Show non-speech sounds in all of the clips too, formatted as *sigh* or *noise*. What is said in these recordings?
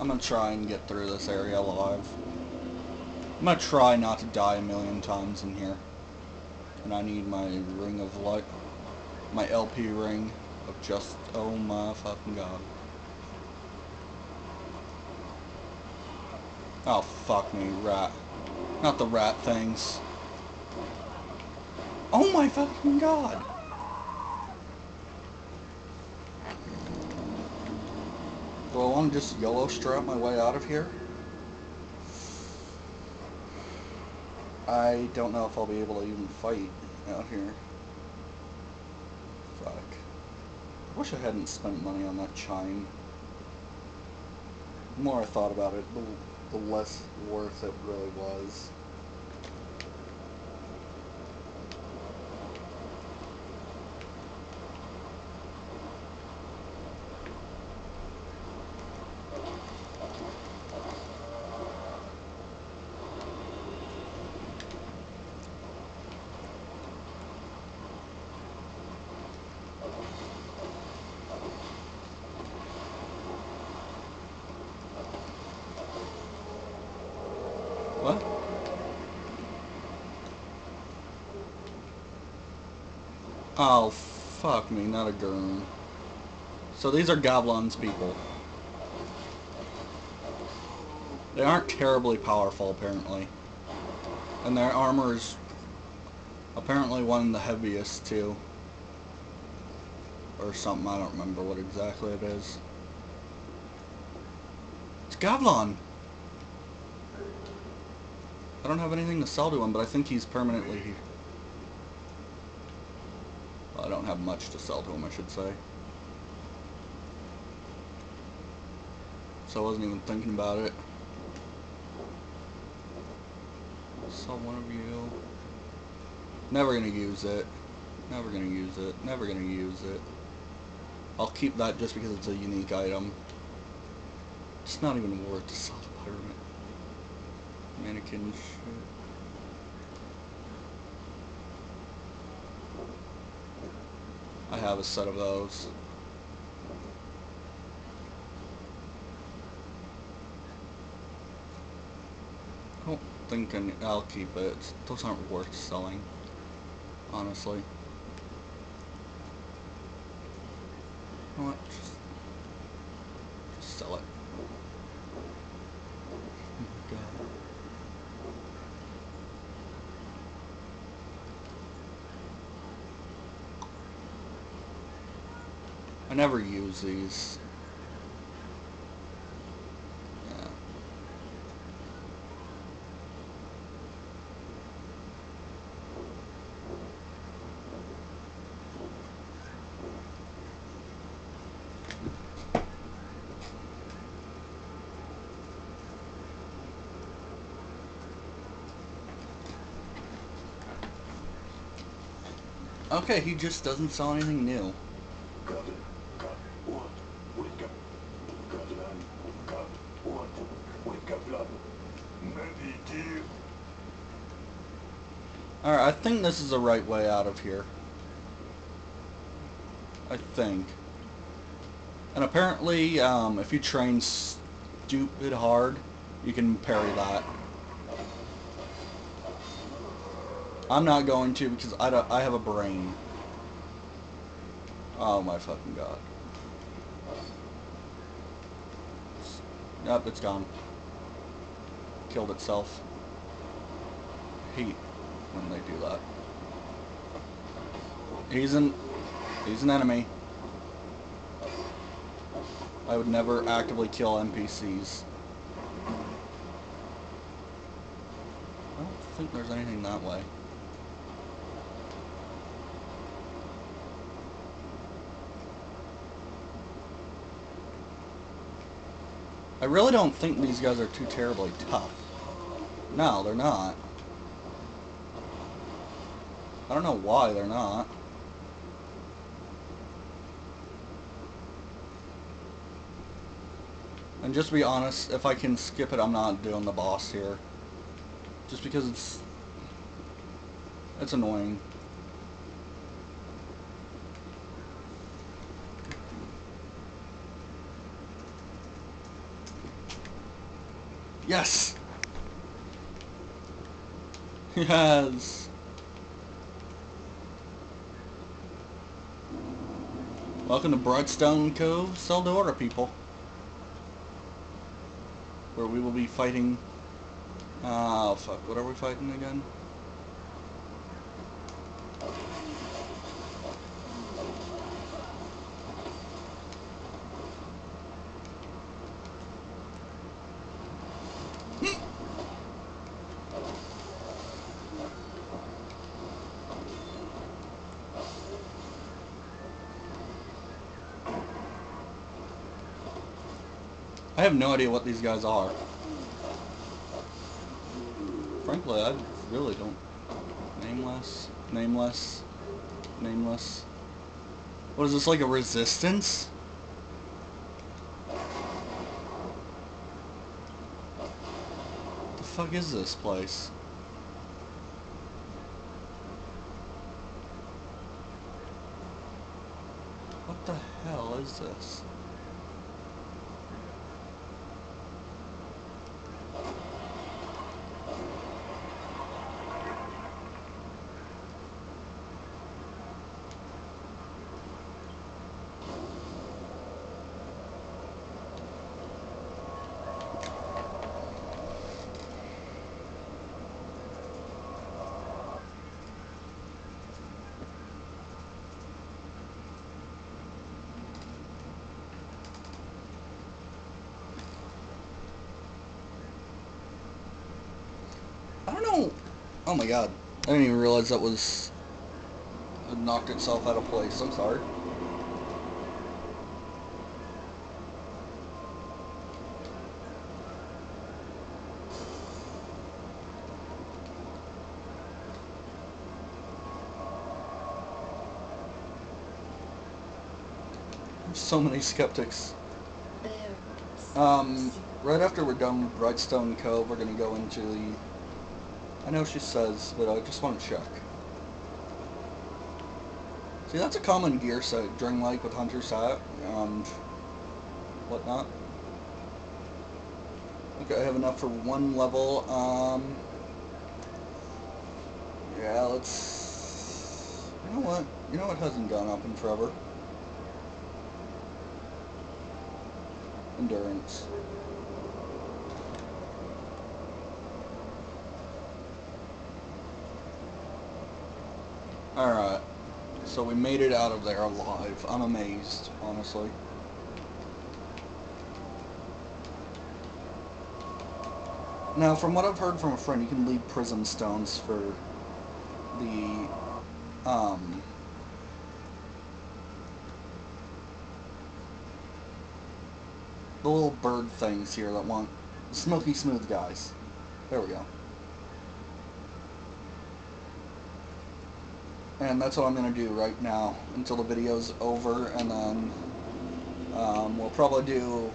I'm gonna try and get through this area alive. I'm gonna try not to die a million times in here. And I need my ring of light, my LP ring of just, oh my fucking god. Oh fuck me, rat. Not the rat things. Oh my fucking god! Do I want to just yellow strap my way out of here? I don't know if I'll be able to even fight out here. Fuck. I wish I hadn't spent money on that chime. The more I thought about it, the, the less worth it really was. What? Oh, fuck me, not a Gyrm. So these are Gavlan's people. They aren't terribly powerful, apparently. And their armor is apparently one of the heaviest, too. Or something, I don't remember what exactly it is. It's Goblin! I don't have anything to sell to him, but I think he's permanently... Well, I don't have much to sell to him, I should say. So I wasn't even thinking about it. Sell one of you. Never gonna use it. Never gonna use it. Never gonna use it. I'll keep that just because it's a unique item. It's not even worth to sell the pyramid. Mannequin shit. I have a set of those. I don't think I'll keep it. Those aren't worth selling, honestly. Know what? Just, just sell it. Oh my god. I never use these. Okay, he just doesn't sell anything new. I think this is the right way out of here. I think. And apparently, um, if you train stupid hard, you can parry that. I'm not going to because I, don't, I have a brain. Oh my fucking god. Yep, it's gone. Killed itself. Hate when they do that. He's an he's an enemy. I would never actively kill NPCs. I don't think there's anything that way. I really don't think these guys are too terribly tough. No, they're not. I don't know why they're not. And just to be honest, if I can skip it, I'm not doing the boss here. Just because it's... It's annoying. Yes! *laughs* Yes! Welcome to Brightstone Cove, Tseldora, people. Where we will be fighting... Oh, fuck. What are we fighting again? I have no idea what these guys are. Frankly, I really don't. Nameless, nameless, nameless. What is this, like a resistance? The fuck is this place? What the hell is this? I don't know. Oh my god. I didn't even realize that was... It knocked itself out of place. I'm sorry. So many skeptics. Um, right after we're done with Brightstone Cove, we're gonna go into the... I know she says, but I just want to check. See, that's a common gear set during like with Hunter's Sat and whatnot. Okay, I have enough for one level. Um, yeah, let's... You know what? You know what hasn't gone up in forever? Endurance. Alright. So we made it out of there alive. I'm amazed, honestly. Now, from what I've heard from a friend, you can leave prism stones for the, um... The little bird things here that want... Smoky smooth guys. There we go. And that's what I'm going to do right now until the video's over and then um, we'll probably do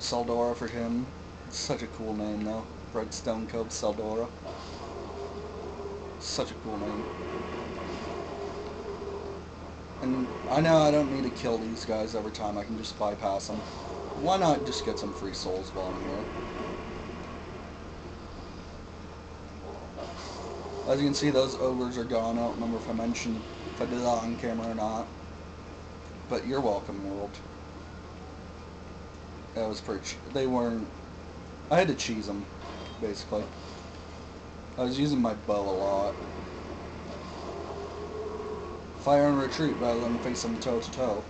Tseldora for him. It's such a cool name though. Brightstone Cove Tseldora. Such a cool name. And I know I don't need to kill these guys every time, I can just bypass them. Why not just get some free souls while I'm here? As you can see, those ogres are gone. I don't remember if I mentioned if I did that on camera or not. But you're welcome, world. That was pretty... They weren't... I had to cheese them, basically. I was using my bow a lot. Fire and retreat rather than face them toe-to-toe.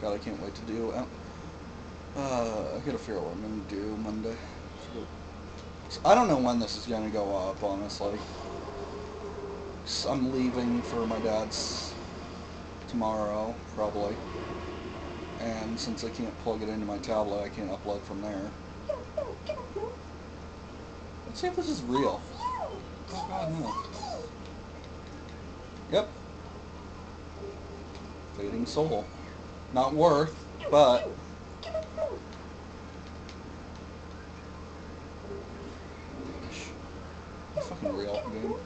God, I can't wait to do... Uh, I gotta figure out what I'm gonna do Monday. I don't know when this is going to go up, honestly. I'm leaving for my dad's tomorrow, probably. And since I can't plug it into my tablet, I can't upload from there. Let's see if this is real. Oh god, no. Yep. Fading soul. Not worth, but fucking real game.